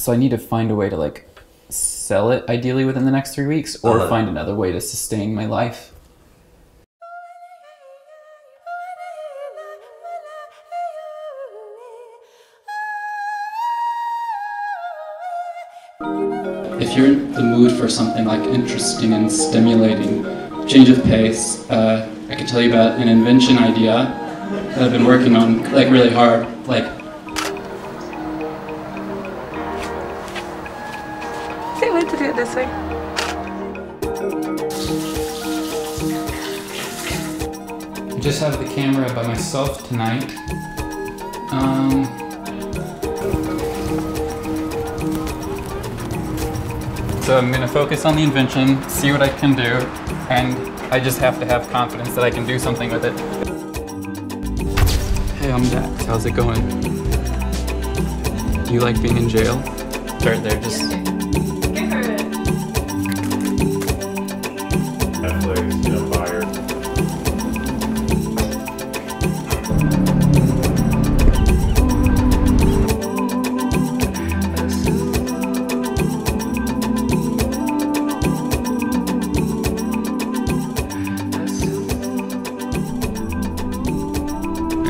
so I need to find a way to like sell it ideally within the next three weeks, or Uh-huh. find another way to sustain my life. If you're in the mood for something like interesting and stimulating, change of pace, uh, I can tell you about an invention idea that I've been working on like really hard. Like Say wait to do it this way. I just have the camera by myself tonight. Um, so I'm gonna focus on the invention, see what I can do, and I just have to have confidence that I can do something with it. Hey, I'm Dax. How's it going? Do you like being in jail? Start there, just.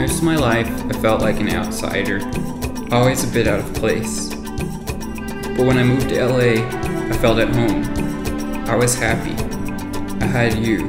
Most of my life, I felt like an outsider, always a bit out of place. But when I moved to LA, I felt at home. I was happy. I had you.